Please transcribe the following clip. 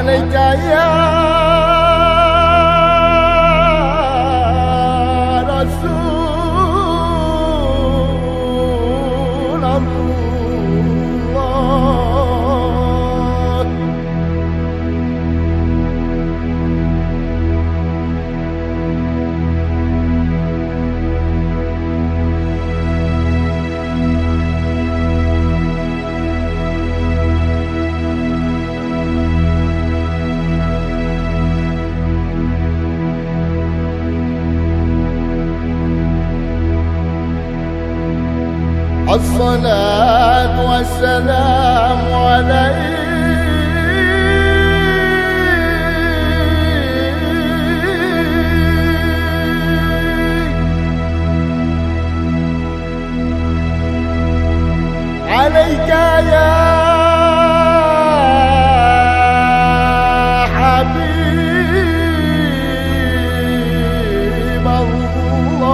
Anejaya Rasulullah الصلاة والسلام عليك. عليك يا حبيب الله.